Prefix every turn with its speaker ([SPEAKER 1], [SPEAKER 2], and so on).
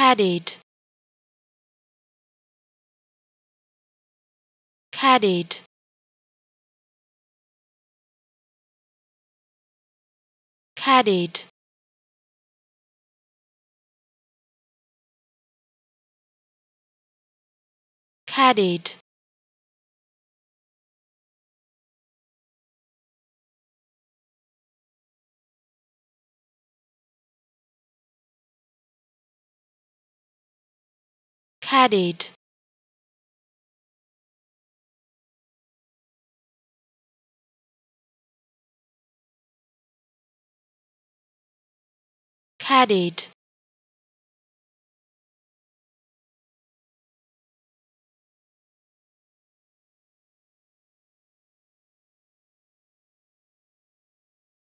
[SPEAKER 1] caddied. Caddied. Caddied. Caddied caddied caddied